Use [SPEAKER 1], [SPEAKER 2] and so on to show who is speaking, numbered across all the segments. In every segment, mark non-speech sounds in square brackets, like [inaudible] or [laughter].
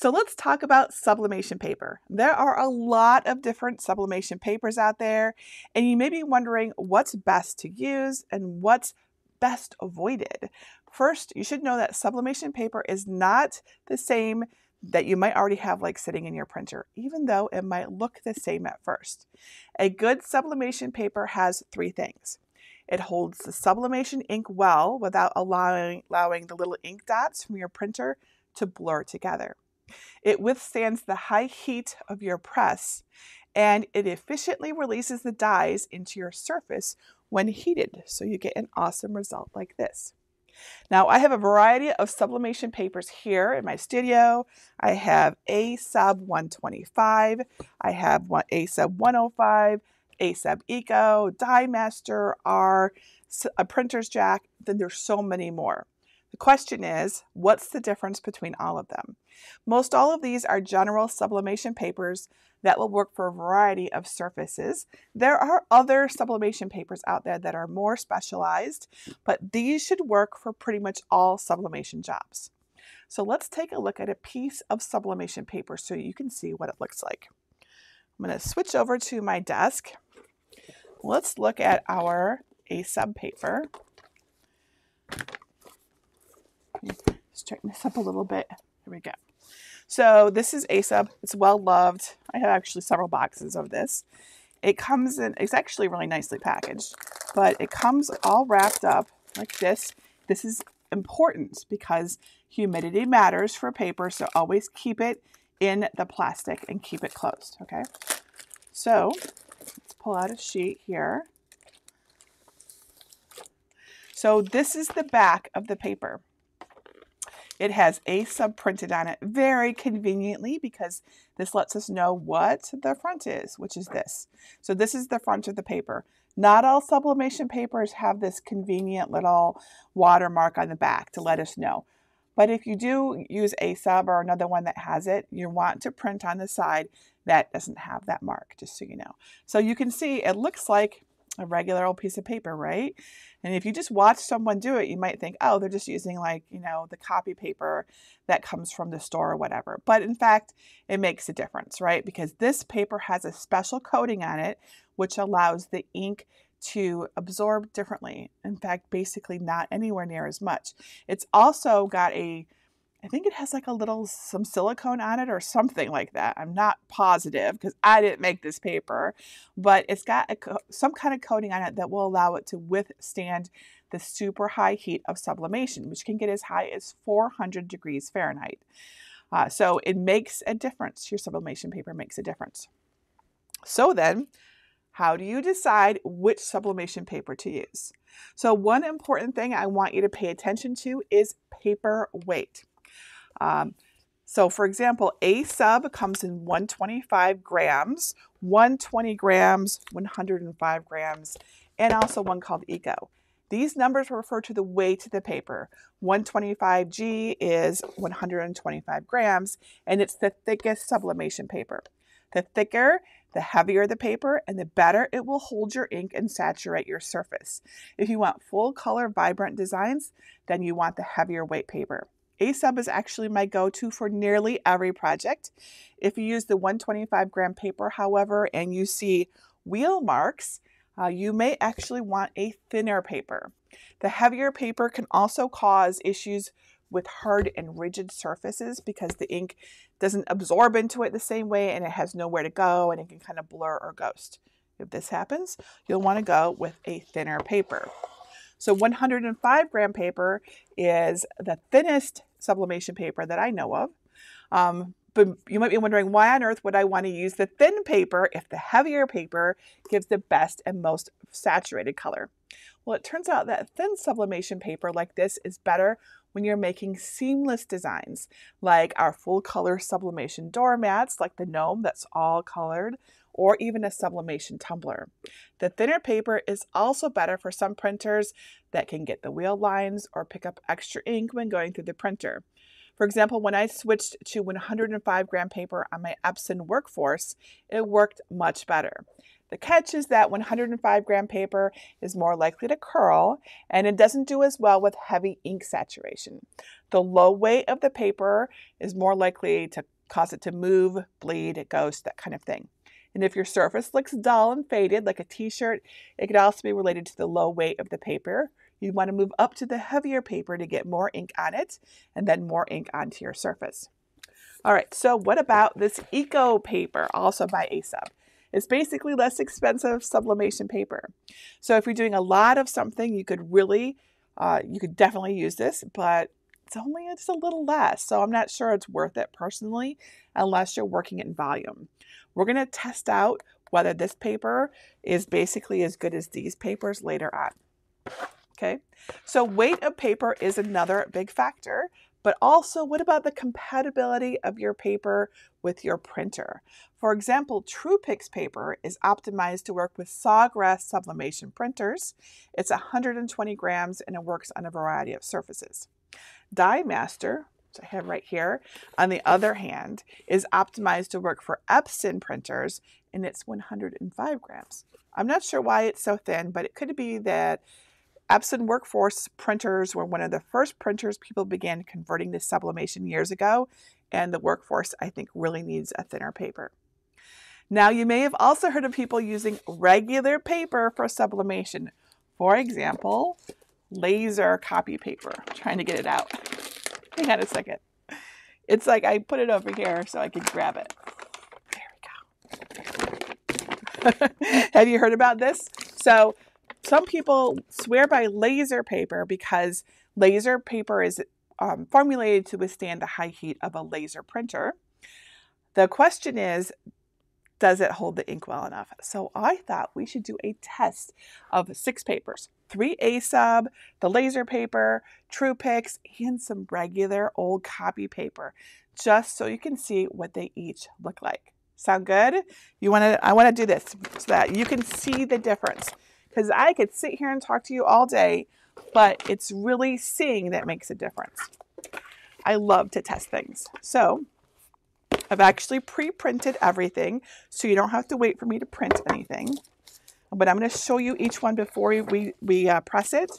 [SPEAKER 1] So let's talk about sublimation paper. There are a lot of different sublimation papers out there, and you may be wondering what's best to use and what's best avoided. First, you should know that sublimation paper is not the same that you might already have like sitting in your printer, even though it might look the same at first. A good sublimation paper has three things. It holds the sublimation ink well without allowing, allowing the little ink dots from your printer to blur together. It withstands the high heat of your press and it efficiently releases the dyes into your surface when heated, so you get an awesome result like this. Now I have a variety of sublimation papers here in my studio. I have A sub 125, I have A sub 105, A sub Eco, DyeMaster, R, a printer's jack, then there's so many more. The question is, what's the difference between all of them? Most all of these are general sublimation papers that will work for a variety of surfaces. There are other sublimation papers out there that are more specialized, but these should work for pretty much all sublimation jobs. So let's take a look at a piece of sublimation paper so you can see what it looks like. I'm going to switch over to my desk. Let's look at our A sub paper. Straighten this up a little bit. Here we go. So this is A-Sub. It's well loved. I have actually several boxes of this. It comes in, it's actually really nicely packaged, but it comes all wrapped up like this. This is important because humidity matters for paper, so always keep it in the plastic and keep it closed, okay? So let's pull out a sheet here. So this is the back of the paper. It has A sub printed on it very conveniently because this lets us know what the front is, which is this. So this is the front of the paper. Not all sublimation papers have this convenient little watermark on the back to let us know. But if you do use A sub or another one that has it, you want to print on the side that doesn't have that mark, just so you know. So you can see it looks like a regular old piece of paper, right? And if you just watch someone do it, you might think, oh, they're just using like, you know, the copy paper that comes from the store or whatever. But in fact, it makes a difference, right? Because this paper has a special coating on it, which allows the ink to absorb differently. In fact, basically not anywhere near as much. It's also got a I think it has like a little some silicone on it or something like that. I'm not positive because I didn't make this paper, but it's got some kind of coating on it that will allow it to withstand the super high heat of sublimation, which can get as high as 400 degrees Fahrenheit. Uh, so it makes a difference. Your sublimation paper makes a difference. So then, how do you decide which sublimation paper to use? So one important thing I want you to pay attention to is paper weight. Um, so for example, A sub comes in 125 grams, 120 grams, 105 grams, and also one called Eco. These numbers refer to the weight of the paper. 125G is 125 grams, and it's the thickest sublimation paper. The thicker, the heavier the paper, and the better it will hold your ink and saturate your surface. If you want full color, vibrant designs, then you want the heavier weight paper. A-Sub is actually my go-to for nearly every project. If you use the 125 gram paper, however, and you see wheel marks, uh, you may actually want a thinner paper. The heavier paper can also cause issues with hard and rigid surfaces because the ink doesn't absorb into it the same way and it has nowhere to go and it can kind of blur or ghost. If this happens, you'll want to go with a thinner paper. So 105 gram paper is the thinnest sublimation paper that I know of. Um, but you might be wondering why on earth would I want to use the thin paper if the heavier paper gives the best and most saturated color? Well, it turns out that thin sublimation paper like this is better when you're making seamless designs, like our full color sublimation doormats, like the gnome that's all colored, or even a sublimation tumbler. The thinner paper is also better for some printers that can get the wheel lines or pick up extra ink when going through the printer. For example, when I switched to 105 gram paper on my Epson Workforce, it worked much better. The catch is that 105 gram paper is more likely to curl and it doesn't do as well with heavy ink saturation. The low weight of the paper is more likely to cause it to move, bleed, ghost, that kind of thing. And if your surface looks dull and faded, like a t-shirt, it could also be related to the low weight of the paper. You want to move up to the heavier paper to get more ink on it and then more ink onto your surface. All right, so what about this Eco paper, also by ASUB? It's basically less expensive sublimation paper. So if you're doing a lot of something, you could really, uh, you could definitely use this, but it's only just a little less. So I'm not sure it's worth it personally, unless you're working in volume. We're going to test out whether this paper is basically as good as these papers later on. Okay, so weight of paper is another big factor, but also what about the compatibility of your paper with your printer? For example, TruePix paper is optimized to work with Sawgrass sublimation printers. It's 120 grams and it works on a variety of surfaces. DyeMaster, which I have right here, on the other hand, is optimized to work for Epson printers and it's 105 grams. I'm not sure why it's so thin, but it could be that Epson Workforce printers were one of the first printers people began converting to sublimation years ago, and the Workforce, I think, really needs a thinner paper. Now, you may have also heard of people using regular paper for sublimation. For example, laser copy paper. I'm trying to get it out. [laughs] Hang on a second. It's like I put it over here so I can grab it. There we go. [laughs] have you heard about this? So some people swear by laser paper because laser paper is um, formulated to withstand the high heat of a laser printer. The question is, does it hold the ink well enough? So I thought we should do a test of six papers, three ASUB, the laser paper, TruePix, and some regular old copy paper, just so you can see what they each look like. Sound good? You want to? I want to do this so that you can see the difference because I could sit here and talk to you all day, but it's really seeing that makes a difference. I love to test things. So I've actually pre-printed everything so you don't have to wait for me to print anything. But I'm going to show you each one before we, we uh, press it.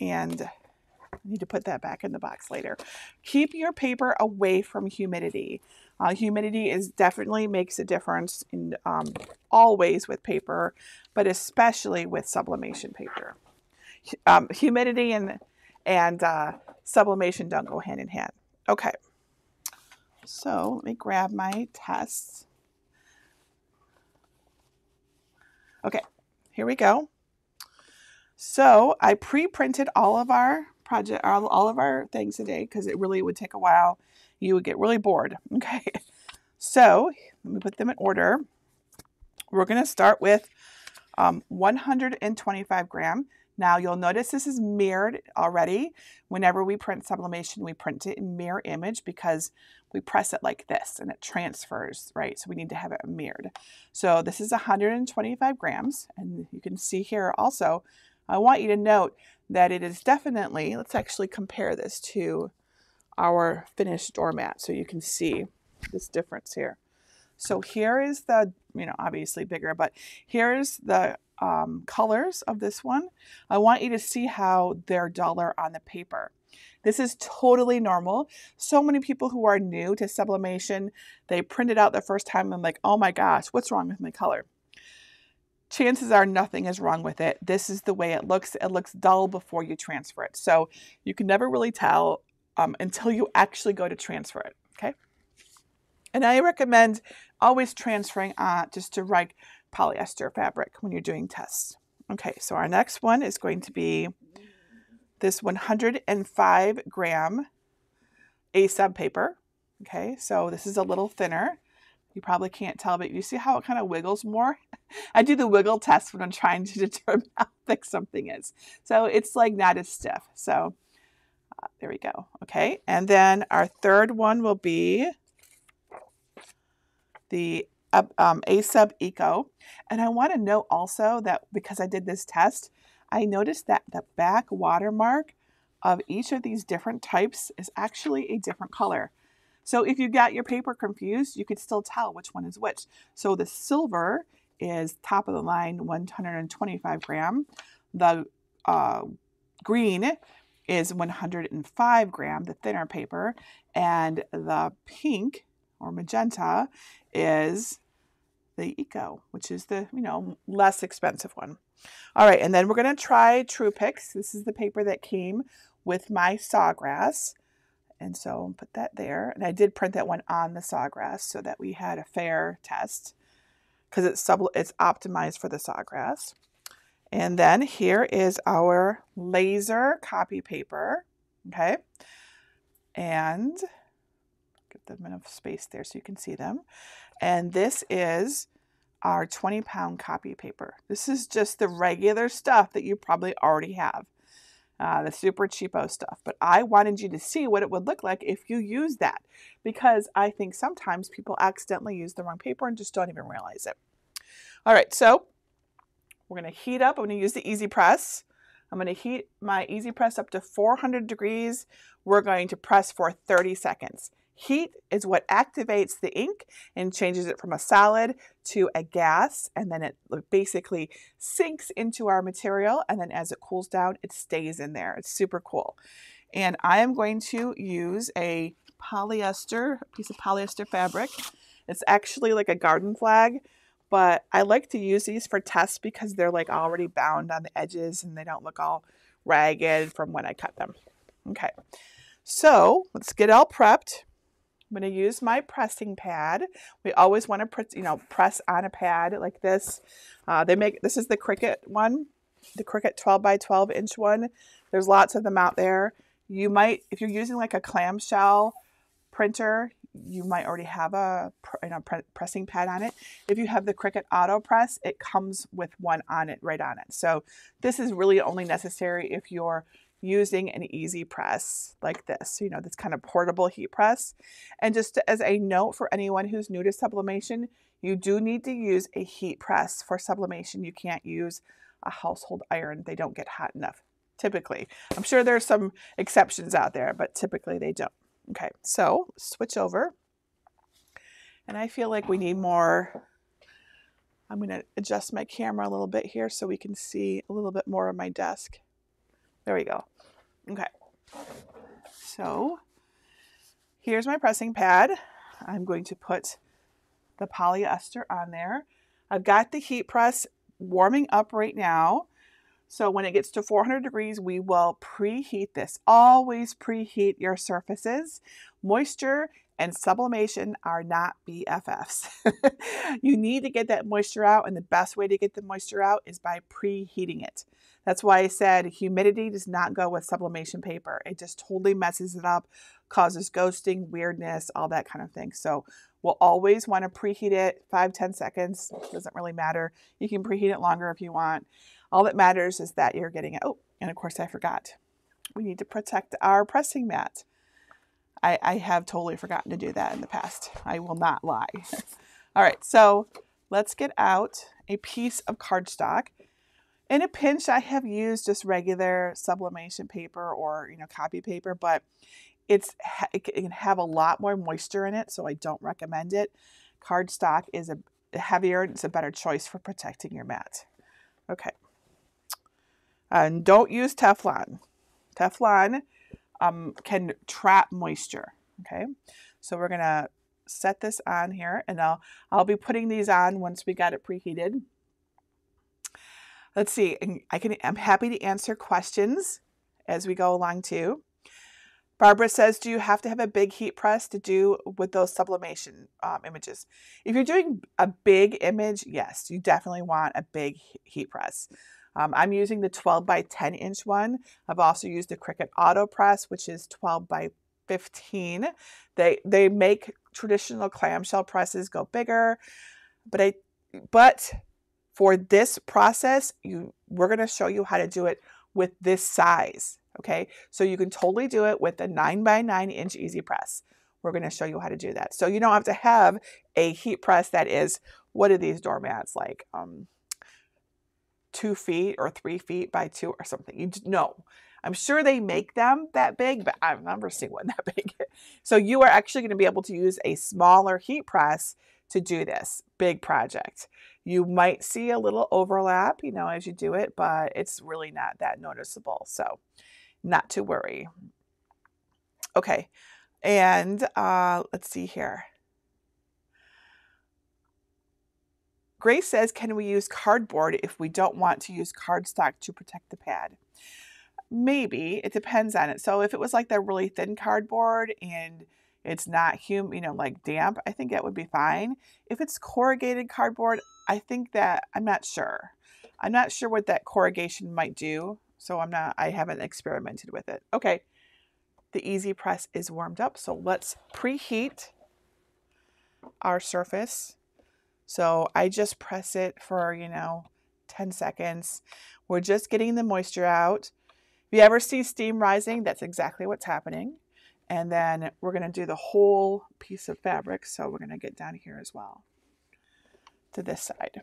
[SPEAKER 1] And I need to put that back in the box later. Keep your paper away from humidity. Uh, humidity is definitely makes a difference in um, all ways with paper, but especially with sublimation paper. Um, humidity and, and uh, sublimation don't go hand in hand. Okay, so let me grab my tests. Okay, here we go. So I pre-printed all of our project, all, all of our things today because it really would take a while. You would get really bored. [laughs] Okay, so let me put them in order. We're going to start with um, 125 gram. Now you'll notice this is mirrored already. Whenever we print sublimation, we print it in mirror image because we press it like this and it transfers, right? So we need to have it mirrored. So this is 125 grams. And you can see here also, I want you to note that it is definitely, let's actually compare this to our finished doormat so you can see this difference here. So here is the, you know, obviously bigger, but here's the um, colors of this one. I want you to see how they're duller on the paper. This is totally normal. So many people who are new to sublimation, they print it out the first time and like, oh my gosh, what's wrong with my color? Chances are nothing is wrong with it. This is the way it looks. It looks dull before you transfer it. So you can never really tell um, until you actually go to transfer it, okay? And I recommend always transferring uh, just to like polyester fabric when you're doing tests. Okay, so our next one is going to be this 105 gram a sub paper. Okay, so this is a little thinner. You probably can't tell, but you see how it kind of wiggles more? [laughs] I do the wiggle test when I'm trying to [laughs] determine how thick something is. So it's like not as stiff. So uh, there we go. Okay, and then our third one will be the um, ASUB Eco. And I want to note also that because I did this test, I noticed that the back watermark of each of these different types is actually a different color. So if you got your paper confused, you could still tell which one is which. So the silver is top of the line 125 gram. The uh, green is 105 gram, the thinner paper, and the pink or magenta is the Eco, which is the, you know, less expensive one. All right, and then we're going to try TruePix. This is the paper that came with my sawgrass. And so put that there. And I did print that one on the sawgrass so that we had a fair test because it's, sub it's optimized for the sawgrass. And then here is our laser copy paper. Okay. And give them enough space there so you can see them. And this is our 20 pound copy paper. This is just the regular stuff that you probably already have. Uh, the super cheapo stuff. But I wanted you to see what it would look like if you use that because I think sometimes people accidentally use the wrong paper and just don't even realize it. All right, so we're going to heat up. I'm to use the Easy Press. I'm going to heat my Easy Press up to 400 degrees. We're going to press for 30 seconds. Heat is what activates the ink and changes it from a solid to a gas, and then it basically sinks into our material, and then as it cools down, it stays in there. It's super cool. And I am going to use a polyester, piece of polyester fabric. It's actually like a garden flag, but I like to use these for tests because they're like already bound on the edges and they don't look all ragged from when I cut them. Okay, so let's get all prepped. I'm going to use my pressing pad. We always want to press, you know, press on a pad like this. Uh, they make this is the Cricut one, the Cricut 12 by 12 inch one. There's lots of them out there. You might, if you're using like a clamshell printer, you might already have a you know, pressing pad on it. If you have the Cricut Auto Press, it comes with one on it, right on it. So this is really only necessary if you're using an easy press like this, you know, this kind of portable heat press. And just as a note for anyone who's new to sublimation, you do need to use a heat press for sublimation. You can't use a household iron. They don't get hot enough, typically. I'm sure there's some exceptions out there, but typically they don't. Okay, so switch over. And I feel like we need more. I'm going to adjust my camera a little bit here so we can see a little bit more of my desk. There we go. Okay. So here's my pressing pad. I'm going to put the polyester on there. I've got the heat press warming up right now. So when it gets to 400 degrees, we will preheat this. Always preheat your surfaces. Moisture and sublimation are not BFFs. [laughs] you need to get that moisture out, and the best way to get the moisture out is by preheating it. That's why I said humidity does not go with sublimation paper. It just totally messes it up, causes ghosting, weirdness, all that kind of thing. So we'll always want to preheat it 5 10 seconds. Doesn't really matter. You can preheat it longer if you want. All that matters is that you're getting it. Oh, and of course I forgot. We need to protect our pressing mat. I, I have totally forgotten to do that in the past. I will not lie. [laughs] All right, so let's get out a piece of cardstock. In a pinch, I have used just regular sublimation paper or you know copy paper, but it's it can have a lot more moisture in it, so I don't recommend it. Cardstock is a heavier, it's a better choice for protecting your mat. Okay, and don't use Teflon. Teflon um, can trap moisture. Okay, so we're gonna set this on here, and I'll I'll be putting these on once we got it preheated. Let's see. I can. I'm happy to answer questions as we go along too. Barbara says, do you have to have a big heat press to do with those sublimation um, images? If you're doing a big image, yes, you definitely want a big heat press. Um, I'm using the 12 by 10 inch one. I've also used the Cricut Auto Press, which is 12 by 15. They they make traditional clamshell presses go bigger, but I but for this process, you we're going to show you how to do it with this size. Okay, so you can totally do it with a 9 by 9 inch easy press. We're going to show you how to do that. So you don't have to have a heat press that is what are these doormats like? Um, two feet or three feet by two or something. You know, I'm sure they make them that big, but I've never seen one [laughs] that big. So you are actually going to be able to use a smaller heat press to do this big project. You might see a little overlap, you know, as you do it, but it's really not that noticeable. So not to worry. Okay. And uh, let's see here. Grace says, can we use cardboard if we don't want to use cardstock to protect the pad? Maybe. It depends on it. So if it was like the really thin cardboard and it's not hum, you know, like damp, I think that would be fine. If it's corrugated cardboard, I think that I'm not sure. I'm not sure what that corrugation might do. So I'm not, I haven't experimented with it. Okay. The easy press is warmed up. So let's preheat our surface. So I just press it for, you know, 10 seconds. We're just getting the moisture out. If you ever see steam rising, that's exactly what's happening. And then we're going to do the whole piece of fabric. So we're going to get down here as well to this side.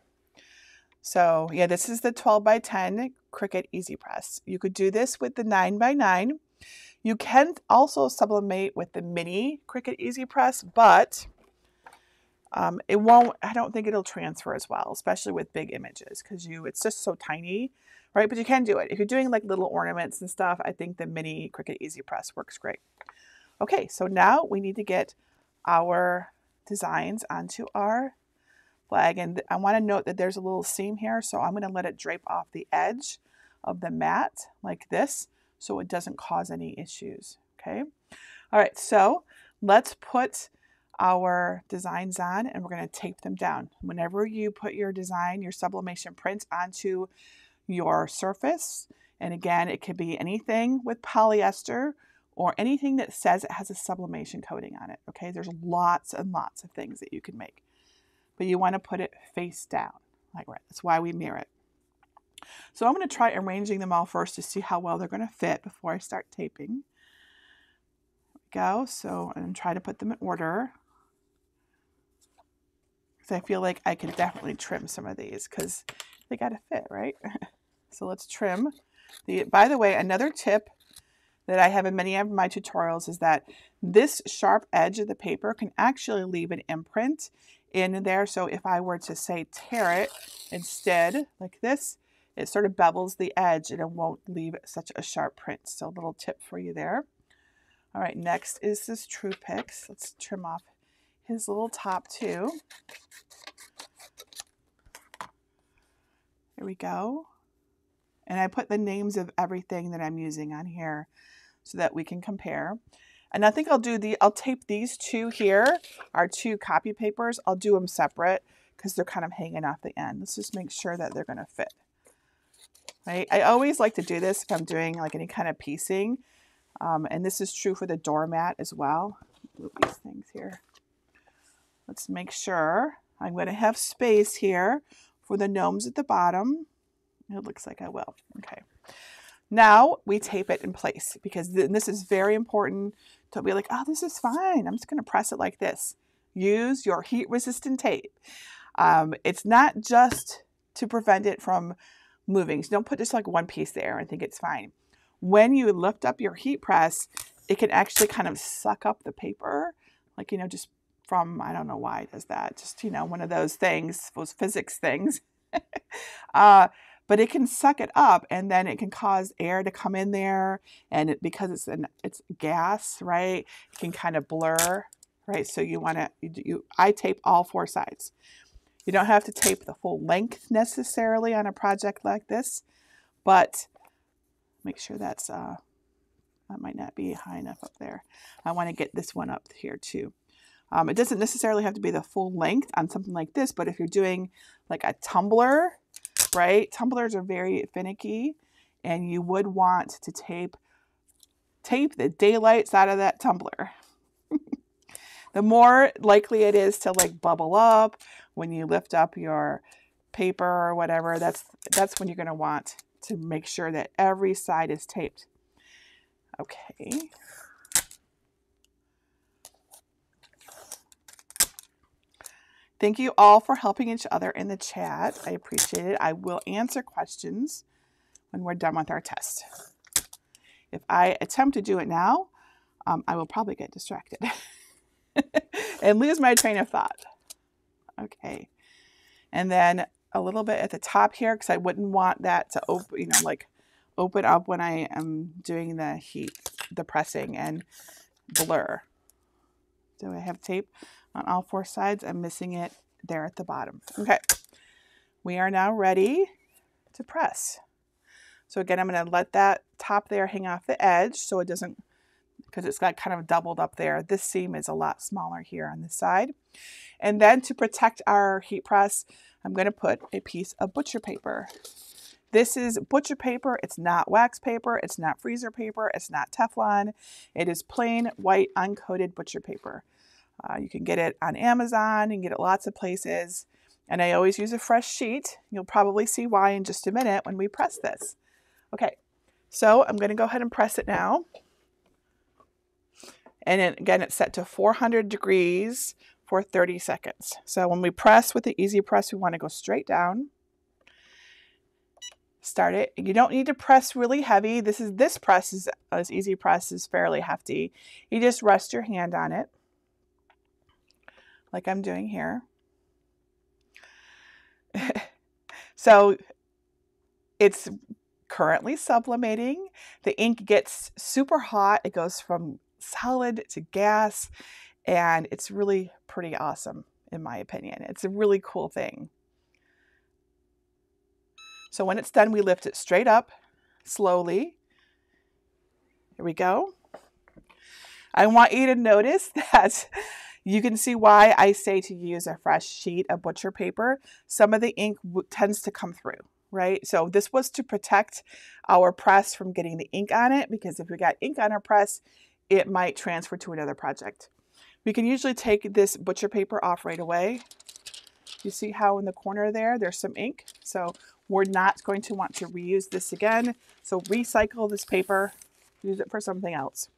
[SPEAKER 1] So yeah, this is the 12 by 10 Cricut Easy Press. You could do this with the 9 by 9. You can also sublimate with the mini Cricut Easy Press, but um, it won't, I don't think it'll transfer as well, especially with big images because you, it's just so tiny, right? But you can do it. If you're doing like little ornaments and stuff, I think the mini Cricut Easy Press works great. Okay, so now we need to get our designs onto our flag. And I want to note that there's a little seam here, so I'm going to let it drape off the edge of the mat like this so it doesn't cause any issues. Okay. All right, so let's put our designs on and we're going to tape them down. Whenever you put your design, your sublimation print onto your surface, and again, it could be anything with polyester or anything that says it has a sublimation coating on it. Okay, there's lots and lots of things that you can make, but you want to put it face down, like right. That's why we mirror it. So I'm going to try arranging them all first to see how well they're going to fit before I start taping. go. So I'm try to put them in order. Because I feel like I can definitely trim some of these because they got to fit, right? [laughs] so let's trim. The, by the way, another tip that I have in many of my tutorials is that this sharp edge of the paper can actually leave an imprint in there. So if I were to say tear it instead like this, it sort of bevels the edge and it won't leave such a sharp print. So a little tip for you there. All right, next is this TruePix. Let's trim off his little top too. There we go. And I put the names of everything that I'm using on here so that we can compare. And I think I'll do the, I'll tape these two here, our two copy papers. I'll do them separate because they're kind of hanging off the end. Let's just make sure that they're going to fit. Right? I always like to do this if I'm doing like any kind of piecing. Um, and this is true for the doormat as well. Move these things here. Let's make sure I'm going to have space here for the gnomes at the bottom. It looks like I will. Okay. Now we tape it in place because th this is very important to be like, oh, this is fine. I'm just going to press it like this. Use your heat resistant tape. Um, it's not just to prevent it from moving. So don't put just like one piece there and think it's fine. When you lift up your heat press, it can actually kind of suck up the paper, like, you know, just from, I don't know why it does that. Just, you know, one of those things, those physics things. [laughs] uh, but it can suck it up and then it can cause air to come in there and it, because it's an it's gas right it can kind of blur right so you want to you, you I tape all four sides you don't have to tape the full length necessarily on a project like this but make sure that's uh that might not be high enough up there I want to get this one up here too um, it doesn't necessarily have to be the full length on something like this, but if you're doing like a tumbler right? Tumblers are very finicky and you would want to tape tape the daylights out of that tumbler. [laughs] the more likely it is to like bubble up when you lift up your paper or whatever, that's that's when you're going to want to make sure that every side is taped. Okay. Thank you all for helping each other in the chat. I appreciate it. I will answer questions when we're done with our test. If I attempt to do it now, um, I will probably get distracted [laughs] and lose my train of thought. Okay. And then a little bit at the top here because I wouldn't want that to open, you know, like open up when I am doing the heat, the pressing and blur. Do I have tape on all four sides? I'm missing it there at the bottom. Okay, we are now ready to press. So again, I'm going to let that top there hang off the edge so it doesn't, because it's got kind of doubled up there. This seam is a lot smaller here on this side. And then to protect our heat press, I'm going to put a piece of butcher paper. This is butcher paper. It's not wax paper. It's not freezer paper. It's not Teflon. It is plain white uncoated butcher paper. Uh, you can get it on Amazon. Can get it lots of places. And I always use a fresh sheet. You'll probably see why in just a minute when we press this. Okay, so I'm going to go ahead and press it now. And again, it's set to 400 degrees for 30 seconds. So when we press with the easy press, we want to go straight down. Start it. You don't need to press really heavy. This is this press is this easy press is fairly hefty. You just rest your hand on it, like I'm doing here. [laughs] so it's currently sublimating. The ink gets super hot. It goes from solid to gas and it's really pretty awesome in my opinion. It's a really cool thing. So when it's done, we lift it straight up slowly. Here we go. I want you to notice [laughs] that you can see why I say to use a fresh sheet of butcher paper. Some of the ink tends to come through, right? So this was to protect our press from getting the ink on it because if we got ink on our press, it might transfer to another project. We can usually take this butcher paper off right away. You see how in the corner there, there's some ink. So we're not going to want to reuse this again. So recycle this paper, use it for something else.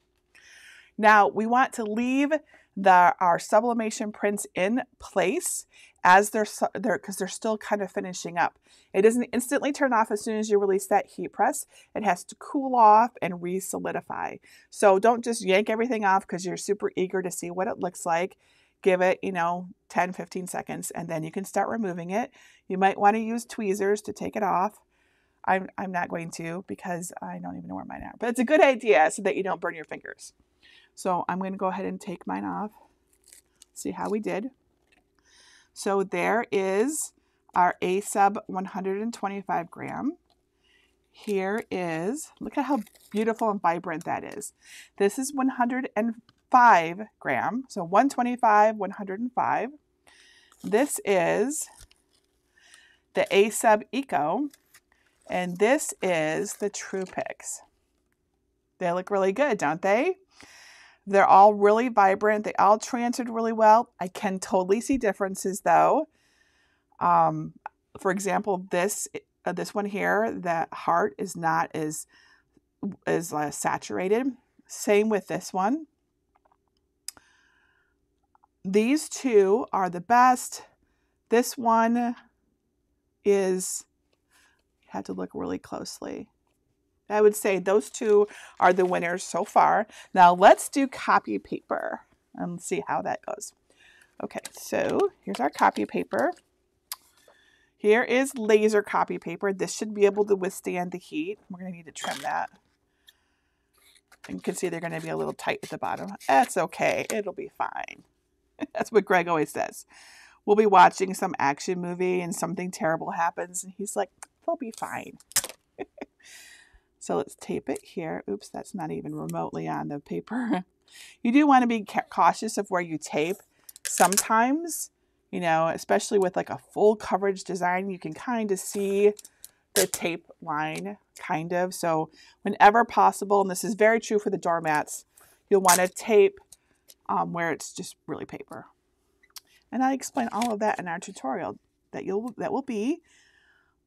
[SPEAKER 1] Now we want to leave the, our sublimation prints in place as they're they're because they're still kind of finishing up. It doesn't instantly turn off as soon as you release that heat press. It has to cool off and re-solidify. So don't just yank everything off because you're super eager to see what it looks like. Give it, you know, 10, 15 seconds, and then you can start removing it. You might want to use tweezers to take it off. I'm, I'm not going to because I don't even know where mine are. But it's a good idea so that you don't burn your fingers. So I'm going to go ahead and take mine off. See how we did. So there is our A sub 125 gram. Here is, look at how beautiful and vibrant that is. This is 105 gram, so 125, 105. This is the A sub Eco, and this is the TruePix. They look really good, don't they? They're all really vibrant. They all transferred really well. I can totally see differences though. Um, for example, this uh, this one here, that heart is not as is uh, saturated. Same with this one. These two are the best. This one is, have to look really closely. I would say those two are the winners so far. Now let's do copy paper and see how that goes. Okay, so here's our copy paper. Here is laser copy paper. This should be able to withstand the heat. We're to need to trim that. And you can see they're to be a little tight at the bottom. That's okay. It'll be fine. [laughs] That's what Greg always says. We'll be watching some action movie and something terrible happens. And he's like, they'll be fine. So let's tape it here. Oops, that's not even remotely on the paper. [laughs] you do want to be cautious of where you tape. Sometimes, you know, especially with like a full coverage design, you can kind of see the tape line, kind of. So whenever possible, and this is very true for the doormats, you'll want to tape um, where it's just really paper. And I explain all of that in our tutorial that you'll that will be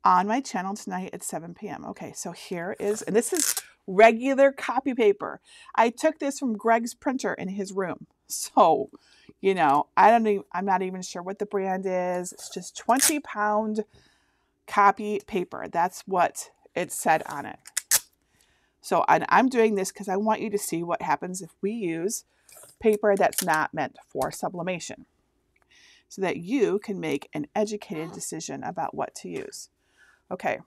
[SPEAKER 1] on my channel tonight at 7 p.m. Okay, so here is, and this is regular copy paper. I took this from Greg's printer in his room. So, you know, I don't even, I'm not even sure what the brand is. It's just 20 pound copy paper. That's what it said on it. So I'm doing this because I want you to see what happens if we use paper that's not meant for sublimation. so that you can make an educated decision about what to use. Okay,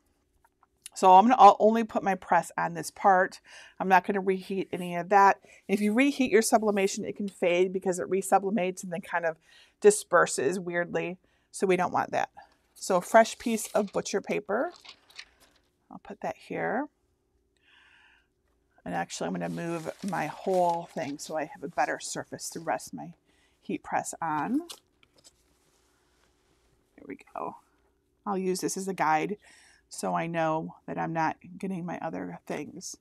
[SPEAKER 1] so I'm to only put my press on this part. I'm not going to reheat any of that. If you reheat your sublimation, it can fade because it resublimates and then kind of disperses weirdly. So we don't want that. So a fresh piece of butcher paper. I'll put that here. And actually I'm to move my whole thing so I have a better surface to rest my heat press on. There we go. I'll use this as a guide so I know that I'm not getting my other things.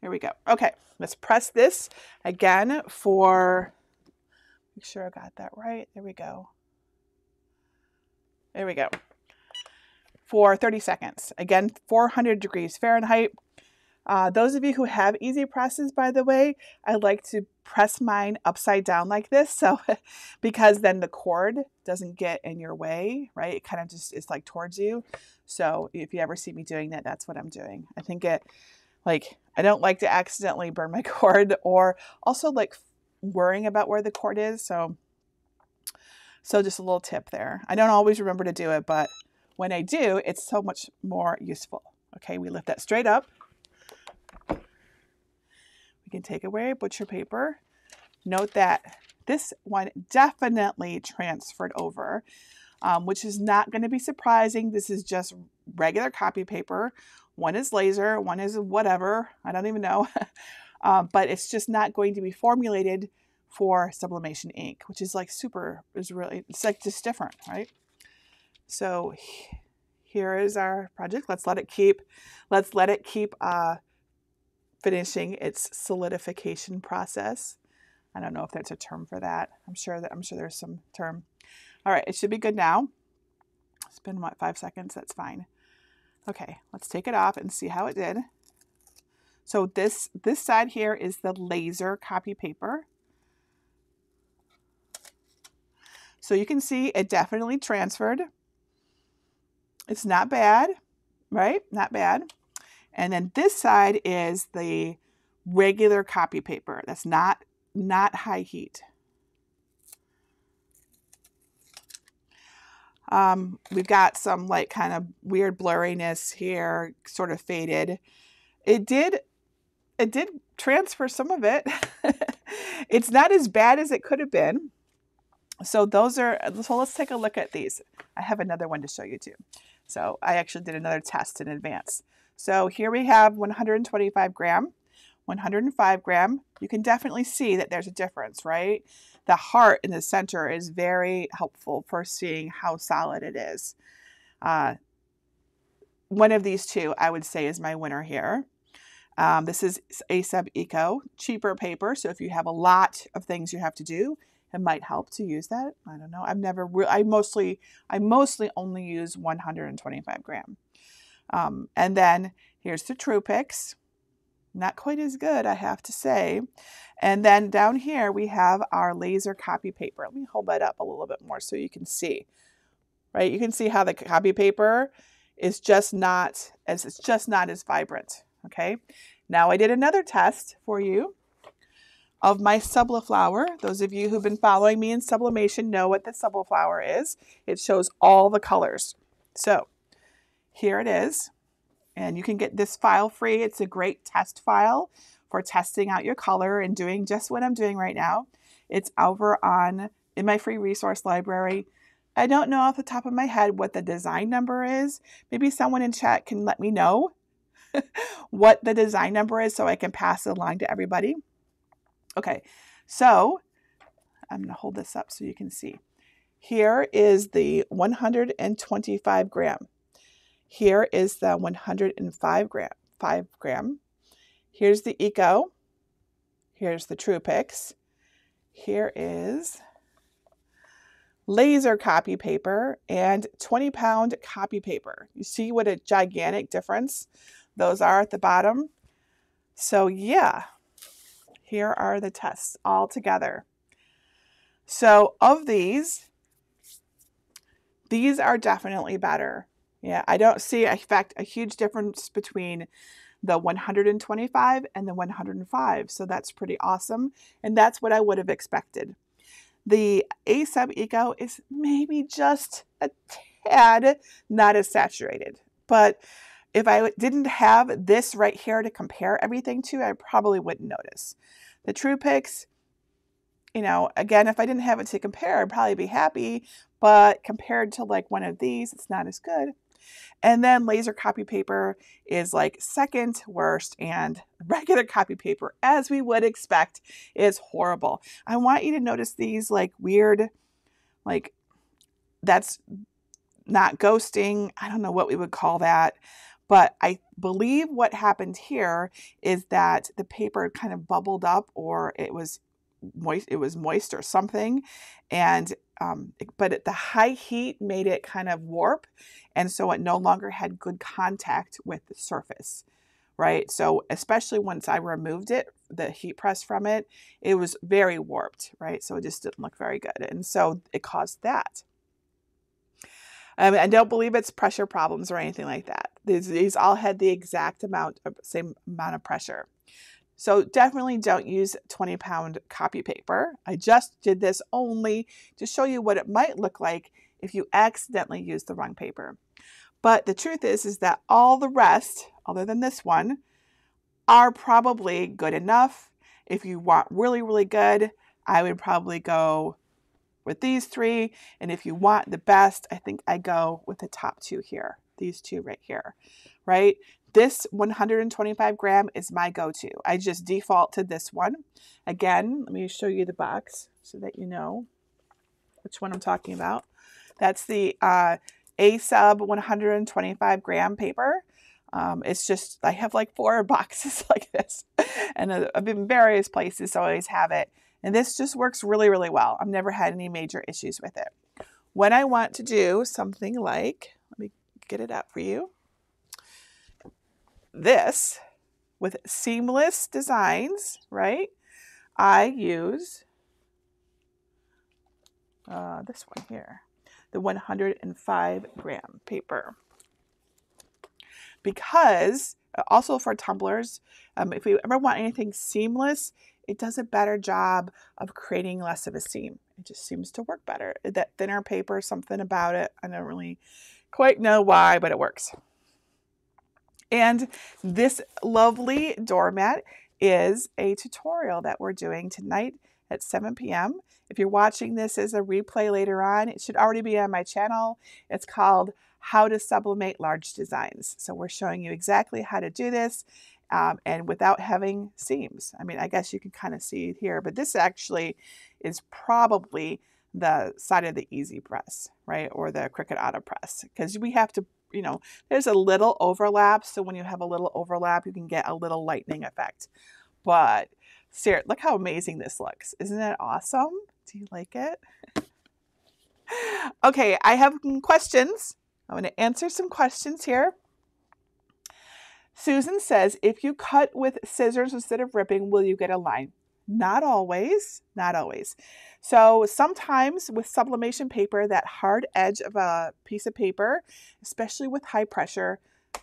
[SPEAKER 1] Here we go. Okay, let's press this again for, make sure I got that right. There we go. There we go. For 30 seconds. Again, 400 degrees Fahrenheit. Uh, those of you who have easy presses, by the way, I like to press mine upside down like this. So, [laughs] because then the cord doesn't get in your way, right? It kind of just is like towards you. So if you ever see me doing that, that's what I'm doing. I think it, like, I don't like to accidentally burn my [laughs] cord or also like worrying about where the cord is. So, so just a little tip there. I don't always remember to do it, but when I do, it's so much more useful. Okay, we lift that straight up can take away butcher paper. Note that this one definitely transferred over, um, which is not going to be surprising. This is just regular copy paper. One is laser, one is whatever. I don't even know. [laughs] um, but it's just not going to be formulated for sublimation ink, which is like super, is really, it's like just different, right? So here is our project. Let's let it keep, let's let it keep uh, finishing its solidification process. I don't know if that's a term for that. I'm sure that I'm sure there's some term. All right, it should be good now. It's been what five seconds. That's fine. Okay, let's take it off and see how it did. So this this side here is the laser copy paper. So you can see it definitely transferred. It's not bad, right? Not bad. And then this side is the regular copy paper. That's not, not high heat. Um, we've got some like kind of weird blurriness here, sort of faded. It did, it did transfer some of it. [laughs] it's not as bad as it could have been. So those are, so let's take a look at these. I have another one to show you too. So I actually did another test in advance. So here we have 125 gram, 105 gram. You can definitely see that there's a difference, right? The heart in the center is very helpful for seeing how solid it is. Uh, one of these two, I would say, is my winner here. Um, this is ASUB Eco, cheaper paper. So if you have a lot of things you have to do, it might help to use that. I don't know. I've never, I mostly, I mostly only use 125 gram. Um, and then here's the TruePix. Not quite as good, I have to say. And then down here we have our laser copy paper. Let me hold that up a little bit more so you can see. Right? You can see how the copy paper is just not as it's just not as vibrant. Okay. Now I did another test for you of my Subliflower. Those of you who've been following me in sublimation know what the Subliflower is. It shows all the colors. So here it is. And you can get this file free. It's a great test file for testing out your color and doing just what I'm doing right now. It's over on in my free resource library. I don't know off the top of my head what the design number is. Maybe someone in chat can let me know [laughs] what the design number is so I can pass it along to everybody. Okay, so I'm going to hold this up so you can see. Here is the 125 gram. Here is the 105 gram, 5 gram. Here's the Eco. Here's the TruePix. Here is laser copy paper and 20 pound copy paper. You see what a gigantic difference those are at the bottom? So yeah, here are the tests all together. So of these, these are definitely better. Yeah, I don't see, in fact, a huge difference between the 125 and the 105. So that's pretty awesome. And that's what I would have expected. The A sub eco is maybe just a tad not as saturated, but if I didn't have this right here to compare everything to, I probably wouldn't notice. The Truepix, you know, again, if I didn't have it to compare, I'd probably be happy, but compared to like one of these, it's not as good. And then laser copy paper is like second worst, and [laughs] regular copy paper, as we would expect, is horrible. I want you to notice these like weird, like that's not ghosting. I don't know what we would call that. But I believe what happened here is that the paper kind of bubbled up or it was moist it was moist or something and um, but the high heat made it kind of warp and so it no longer had good contact with the surface right so especially once i removed it the heat press from it it was very warped right so it just didn't look very good and so it caused that um, I don't believe it's pressure problems or anything like that. These, these all had the exact amount of same amount of pressure. So definitely don't use 20 pound copy paper. I just did this only to show you what it might look like if you accidentally use the wrong paper. But the truth is, is that all the rest, other than this one, are probably good enough. If you want really, really good, I would probably go with these three. And if you want the best, I think I go with the top two here, these two right here, right? This 125 gram is my go-to. I just default to this one. Again, let me show you the box so that you know which one I'm talking about. That's the uh, A sub 125 gram paper. Um, it's just, I have like four [laughs] boxes [laughs] like this and uh, I've been various places, so I always have it. And this just works really, really well. I've never had any major issues with it. When I want to do something like, let me get it up for you, this with seamless designs, right? I use uh, this one here, the 105 gram paper. Because uh, also for tumblers, um, if we ever want anything seamless, it does a better job of creating less of a seam. It just seems to work better. That thinner paper, something about it. I don't really quite know why, but it works. And this lovely doormat is a tutorial that we're doing tonight at 7 p.m. If you're watching this as a replay later on, it should already be on my channel. It's called How to Sublimate Large Designs. So we're showing you exactly how to do this um, and without having seams. I mean, I guess you can kind of see it here, but this actually is probably the side of the EasyPress, right? Or the Cricut Auto Press, because we have to, you know, there's a little overlap. So when you have a little overlap, you can get a little lightning effect. But Sarah, look how amazing this looks. Isn't that awesome? Do you like it? [laughs] okay, I have questions. I'm going to answer some questions here. Susan says, if you cut with scissors instead of ripping, will you get a line? Not always, not always. So sometimes with sublimation paper, that hard edge of a piece of paper, especially with high pressure,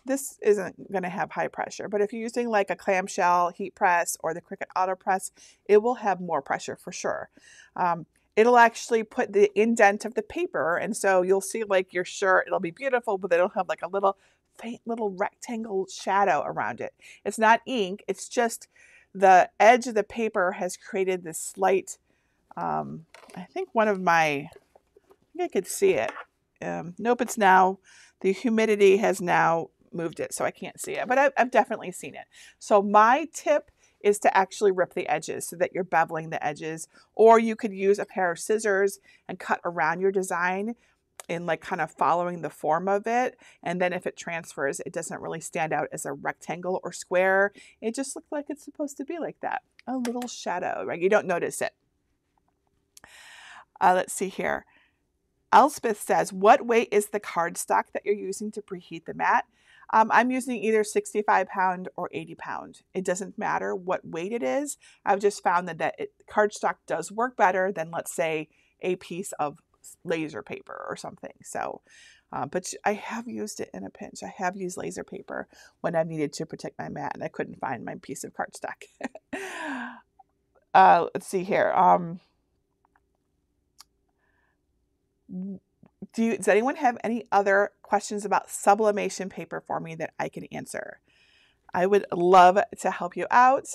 [SPEAKER 1] this isn't going to have high pressure, but if you're using like a clamshell heat press or the Cricut Auto Press, it will have more pressure for sure. Um, it'll actually put the indent of the paper, and so you'll see like your shirt, it'll be beautiful, but it'll have like a little faint little rectangle shadow around it. It's not ink, it's just the edge of the paper has created this slight, um, I think one of my, I think I could see it. Um, nope, it's now, the humidity has now moved it, so I can't see it, but I've, I've definitely seen it. So my tip is to actually rip the edges so that you're beveling the edges, or you could use a pair of scissors and cut around your design in like kind of following the form of it. And then if it transfers, it doesn't really stand out as a rectangle or square. It just looks like it's supposed to be like that. A little shadow, right? You don't notice it. Uh, let's see here. Elspeth says, what weight is the cardstock that you're using to preheat the mat? Um, I'm using either 65 pound or 80 pound. It doesn't matter what weight it is. I've just found that, that it, cardstock does work better than, let's say, a piece of laser paper or something. So, uh, but I have used it in a pinch. I have used laser paper when I've needed to protect my mat and I couldn't find my piece of cardstock. [laughs] uh, let's see here. Um, do you, does anyone have any other questions about sublimation paper for me that I can answer? I would love to help you out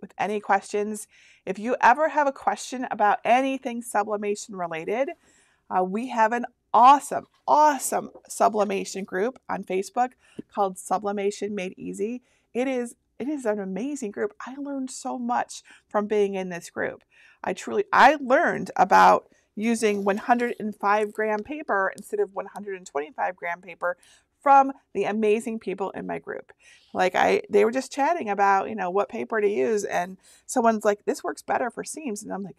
[SPEAKER 1] with any questions. If you ever have a question about anything sublimation related, uh, we have an awesome, awesome sublimation group on Facebook called Sublimation Made Easy. It is it is an amazing group. I learned so much from being in this group. I truly I learned about using 105 gram paper instead of 125 gram paper from the amazing people in my group. Like I they were just chatting about, you know, what paper to use and someone's like this works better for seams and I'm like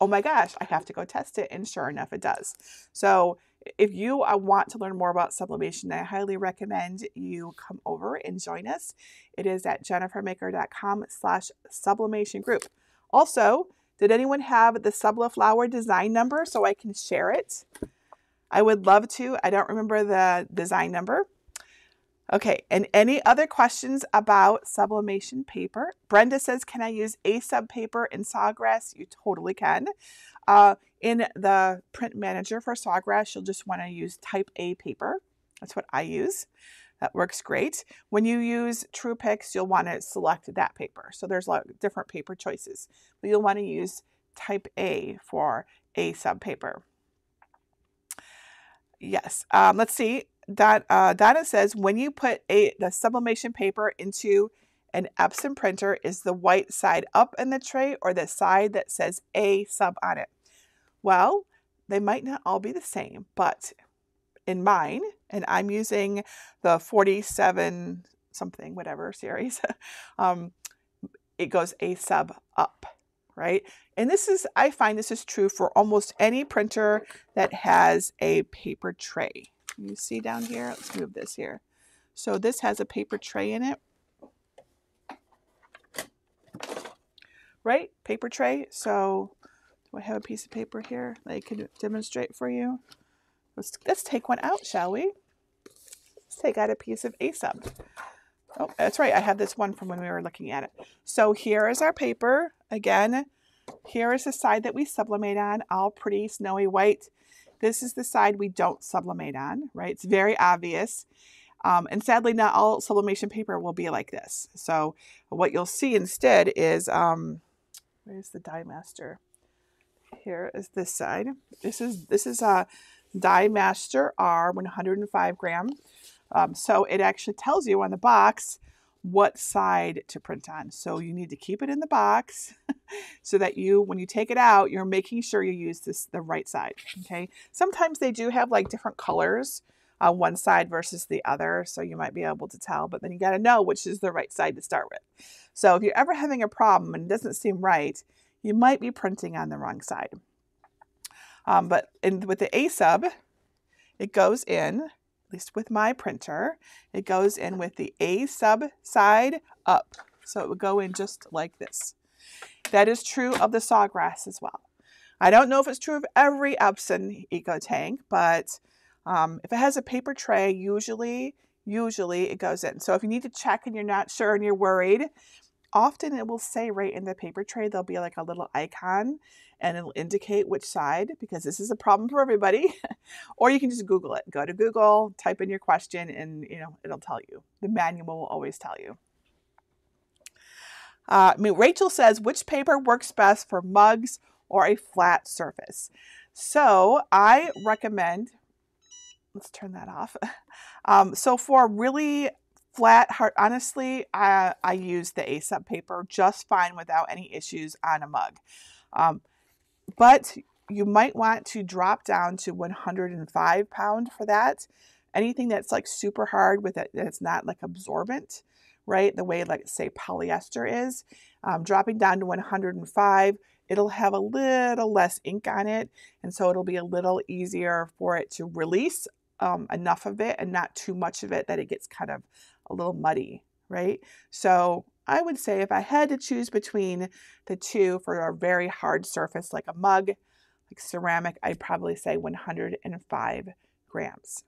[SPEAKER 1] oh my gosh, I have to go test it and sure enough it does. So if you uh, want to learn more about sublimation, I highly recommend you come over and join us. It is at jennifermaker.com slash sublimation group. Also, did anyone have the Subliflower design number so I can share it? I would love to. I don't remember the design number. Okay, and any other questions about sublimation paper? Brenda says, can I use A sub paper in Sawgrass? You totally can. Uh, in the print manager for Sawgrass, you'll just want to use type A paper. That's what I use. That works great. When you use TruePix, you'll want to select that paper. So there's like different paper choices, but you'll want to use type A for A sub paper. Yes. Um, let's see. That uh, Donna says when you put a the sublimation paper into an Epson printer, is the white side up in the tray or the side that says A sub on it? Well, they might not all be the same, but in mine, and I'm using the 47 something, whatever series, [laughs] um, it goes a sub up, right? And this is, I find this is true for almost any printer that has a paper tray. You see down here, let's move this here. So this has a paper tray in it. Right? Paper tray. So do I have a piece of paper here that I could demonstrate for you? Let's, let's take one out, shall we? Let's take out a piece of ASUB. Oh, that's right. I have this one from when we were looking at it. So here is our paper. Again, here is the side that we sublimate on, all pretty snowy white. This is the side we don't sublimate on, right? It's very obvious. Um, and sadly, not all sublimation paper will be like this. So what you'll see instead is, um, where's the DyeMaster? here is this side. This is this is a DyeMaster R 105 gram. Um, so it actually tells you on the box what side to print on. So you need to keep it in the box [laughs] so that you, when you take it out, you're making sure you use this the right side. Okay. Sometimes they do have like different colors on one side versus the other. So you might be able to tell, but then you got to know which is the right side to start with. So if you're ever having a problem and it doesn't seem right, you might be printing on the wrong side. Um, but in, with the A sub, it goes in, least with my printer, it goes in with the A sub side up. So it would go in just like this. That is true of the sawgrass as well. I don't know if it's true of every Epson EcoTank, but um, if it has a paper tray, usually, usually it goes in. So if you need to check and you're not sure and you're worried, often it will say right in the paper tray, there'll be like a little icon and it'll indicate which side because this is a problem for everybody. [laughs] or you can just Google it. Go to Google, type in your question, and you know it'll tell you. The manual will always tell you. Uh, I mean, Rachel says, which paper works best for mugs or a flat surface? So I recommend, let's turn that off. [laughs] Um, so for really flat heart, honestly I, I use the ASUB paper just fine without any issues on a mug um, but you might want to drop down to 105 pound for that anything that's like super hard with it that's not like absorbent right the way like say polyester is um, dropping down to 105 it'll have a little less ink on it and so it'll be a little easier for it to release um, enough of it and not too much of it that it gets kind of a little muddy, right? So I would say if I had to choose between the two for a very hard surface like a mug, like ceramic, I'd probably say 105 grams.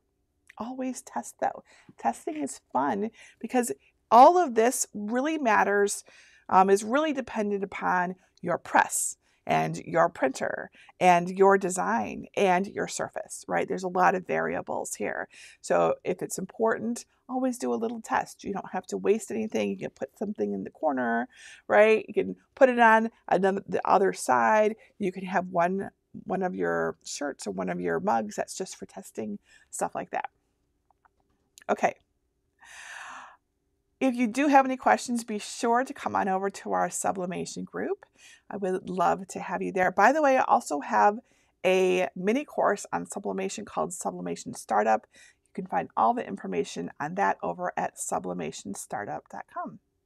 [SPEAKER 1] Always test though. Testing is fun because all of this really matters, um, is really dependent upon your press. And your printer and your design and your surface, right? There's a lot of variables here. So if it's important, always do a little test. You don't have to waste anything. You can put something in the corner, right? You can put it on another, the other side. You can have one one of your shirts or one of your mugs that's just for testing, stuff like that. Okay. If you do have any questions, be sure to come on over to our sublimation group. I would love to have you there. By the way, I also have a mini course on sublimation called Sublimation Startup. You can find all the information on that over at sublimationstartup.com.